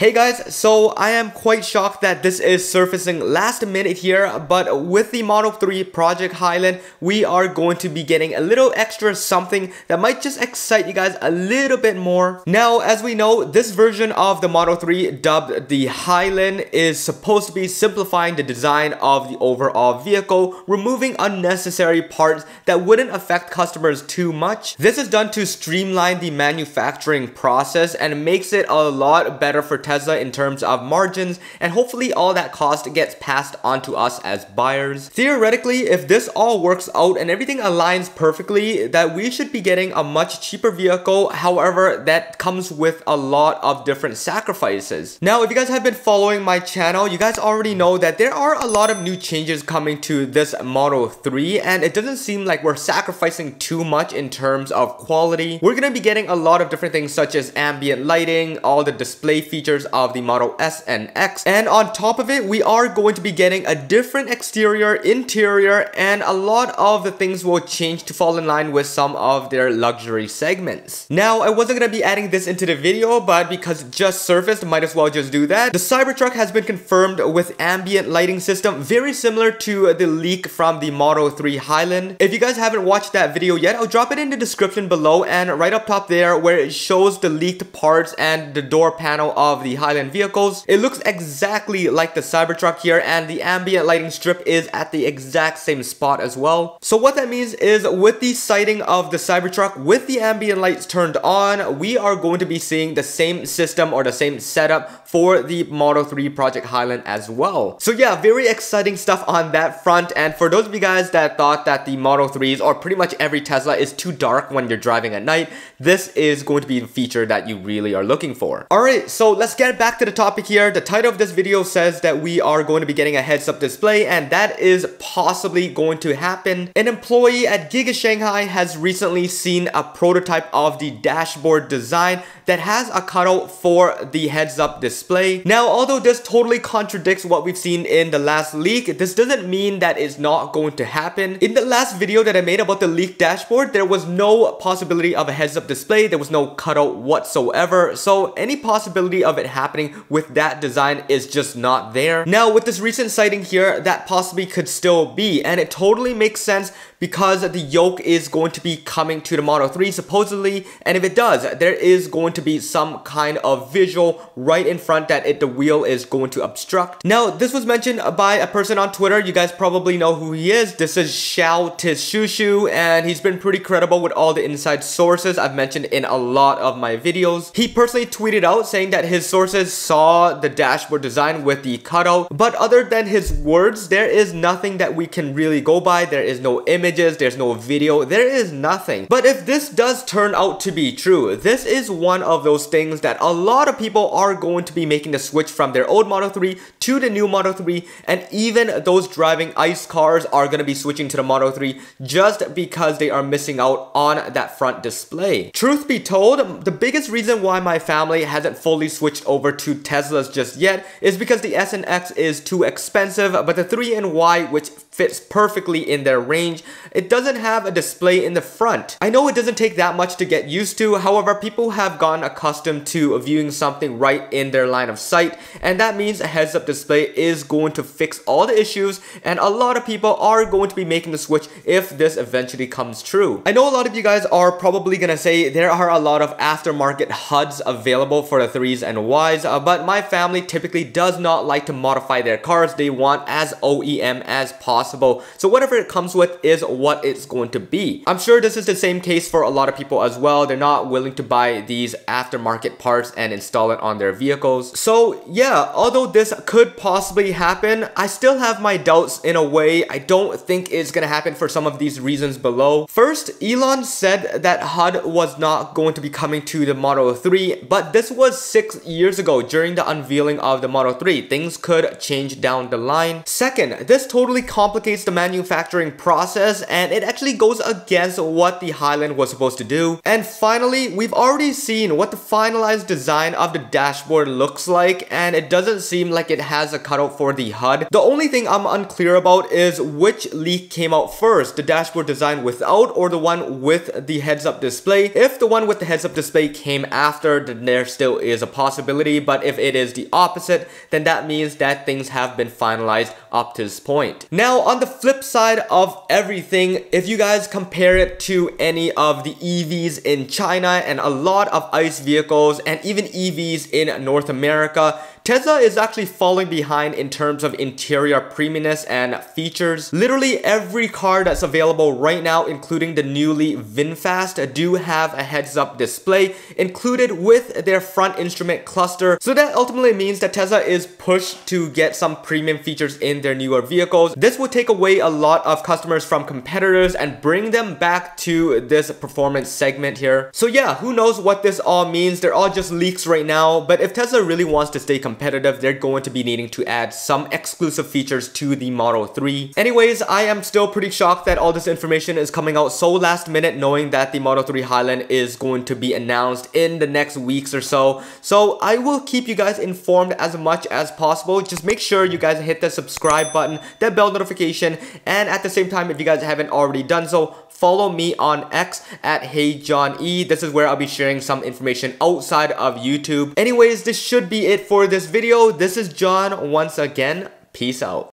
Hey guys, so I am quite shocked that this is surfacing last minute here, but with the Model 3 Project Highland, we are going to be getting a little extra something that might just excite you guys a little bit more. Now, as we know, this version of the Model 3 dubbed the Highland is supposed to be simplifying the design of the overall vehicle, removing unnecessary parts that wouldn't affect customers too much. This is done to streamline the manufacturing process and makes it a lot better for Tesla in terms of margins, and hopefully all that cost gets passed on to us as buyers. Theoretically, if this all works out and everything aligns perfectly, that we should be getting a much cheaper vehicle, however, that comes with a lot of different sacrifices. Now, if you guys have been following my channel, you guys already know that there are a lot of new changes coming to this Model 3, and it doesn't seem like we're sacrificing too much in terms of quality. We're gonna be getting a lot of different things such as ambient lighting, all the display features, features of the Model S and X. And on top of it, we are going to be getting a different exterior, interior, and a lot of the things will change to fall in line with some of their luxury segments. Now, I wasn't going to be adding this into the video, but because it just surfaced, might as well just do that. The Cybertruck has been confirmed with ambient lighting system, very similar to the leak from the Model 3 Highland. If you guys haven't watched that video yet, I'll drop it in the description below and right up top there where it shows the leaked parts and the door panel of the Highland vehicles. It looks exactly like the Cybertruck here and the ambient lighting strip is at the exact same spot as well. So what that means is with the sighting of the Cybertruck with the ambient lights turned on, we are going to be seeing the same system or the same setup for the Model 3 Project Highland as well. So yeah, very exciting stuff on that front. And for those of you guys that thought that the Model 3s or pretty much every Tesla is too dark when you're driving at night, this is going to be the feature that you really are looking for. Alright, so let's get back to the topic here. The title of this video says that we are going to be getting a heads-up display and that is possibly going to happen. An employee at Giga Shanghai has recently seen a prototype of the dashboard design that has a cutout for the heads-up display. Now, although this totally contradicts what we've seen in the last leak, this doesn't mean that it's not going to happen. In the last video that I made about the leaked dashboard, there was no possibility of a heads-up display. There was no cutout whatsoever. So any possibility of it happening with that design is just not there. Now with this recent sighting here, that possibly could still be and it totally makes sense because the yoke is going to be coming to the Model 3 supposedly and if it does there is going to be some kind of visual right in front that it the wheel is going to obstruct. Now this was mentioned by a person on Twitter. You guys probably know who he is. This is Xiaoteshushu and he's been pretty credible with all the inside sources. I've mentioned in a lot of my videos. He personally tweeted out saying that his sources saw the dashboard design with the cutout but other than his words there is nothing that we can really go by. There is no image images, there's no video, there is nothing. But if this does turn out to be true, this is one of those things that a lot of people are going to be making the switch from their old Model 3 to the new Model 3 and even those driving ICE cars are going to be switching to the Model 3 just because they are missing out on that front display. Truth be told, the biggest reason why my family hasn't fully switched over to Teslas just yet is because the S and X is too expensive, but the 3 and Y, which fits perfectly in their range, it doesn't have a display in the front. I know it doesn't take that much to get used to, however, people have gotten accustomed to viewing something right in their line of sight, and that means a heads-up display is going to fix all the issues, and a lot of people are going to be making the switch if this eventually comes true. I know a lot of you guys are probably gonna say there are a lot of aftermarket HUDs available for the 3s and Ys, uh, but my family typically does not like to modify their cars. They want as OEM as possible. So whatever it comes with is what it's going to be. I'm sure this is the same case for a lot of people as well. They're not willing to buy these aftermarket parts and install it on their vehicles. So yeah, although this could possibly happen, I still have my doubts in a way. I don't think it's gonna happen for some of these reasons below. First, Elon said that HUD was not going to be coming to the Model 3, but this was six years ago during the unveiling of the Model 3. Things could change down the line. Second, this totally compromises complicates the manufacturing process and it actually goes against what the Highland was supposed to do. And finally, we've already seen what the finalized design of the dashboard looks like and it doesn't seem like it has a cutout for the HUD. The only thing I'm unclear about is which leak came out first, the dashboard design without or the one with the heads-up display. If the one with the heads-up display came after, then there still is a possibility, but if it is the opposite, then that means that things have been finalized up to this point. Now, on the flip side of everything, if you guys compare it to any of the EVs in China and a lot of ICE vehicles and even EVs in North America, Tesla is actually falling behind in terms of interior premiumness and features. Literally every car that's available right now, including the newly VinFast, do have a heads-up display included with their front instrument cluster. So that ultimately means that Tesla is pushed to get some premium features in their newer vehicles. This would take away a lot of customers from competitors and bring them back to this performance segment here. So yeah, who knows what this all means. They're all just leaks right now, but if Tesla really wants to stay competitive, competitive, they're going to be needing to add some exclusive features to the Model 3. Anyways, I am still pretty shocked that all this information is coming out so last minute knowing that the Model 3 Highland is going to be announced in the next weeks or so. So I will keep you guys informed as much as possible. Just make sure you guys hit the subscribe button, that bell notification, and at the same time, if you guys haven't already done so, follow me on X at HeyJohnEe. This is where I'll be sharing some information outside of YouTube. Anyways, this should be it for this video. This is John once again. Peace out.